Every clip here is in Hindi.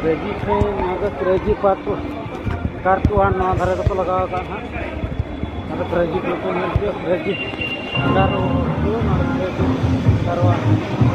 क्रेजी ट्रेन यहाँ पार्क कारकुआन नवा धारे को लगा का हाँ क्रेजी को क्रेजी कार क्रेजी कारवा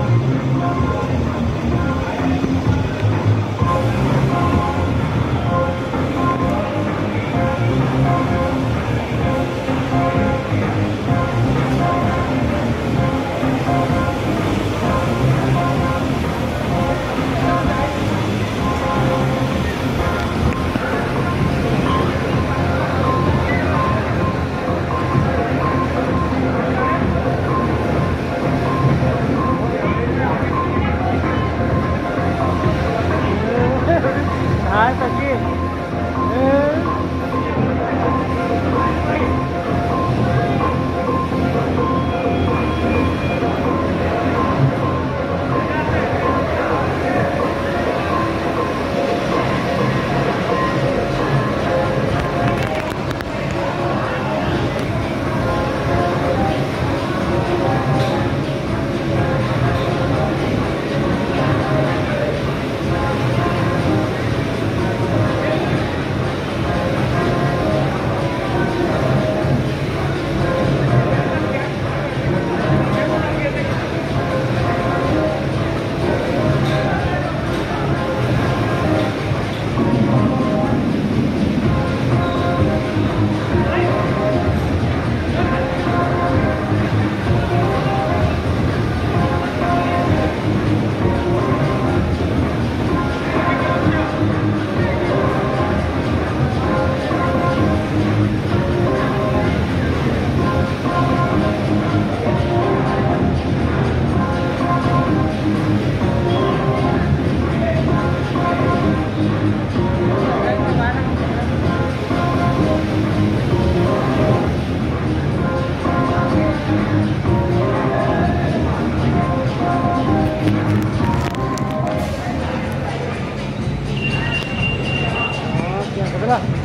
去了。